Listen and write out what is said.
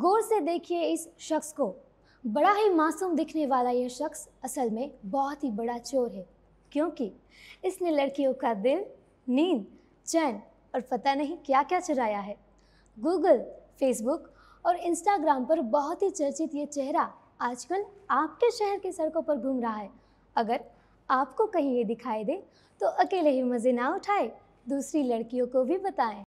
गौर से देखिए इस शख्स को। बड़ा ही मासूम दिखने वाला यह शख्स असल में बहुत ही बड़ा चोर है, क्योंकि इसने लड़कियों का दिल, नींद, चैन और पता नहीं क्या क्या चुराया है। गूगल, फेसबुक और इंस्टाग्राम पर बहुत ही चर्चित ये चेहरा आजकल आपके शहर की सड़कों पर घूम रहा है। अगर आपको कहीं ये दिखाई दे तो अकेले ही मज़े ना उठाए, दूसरी लड़कियों को भी बताएँ।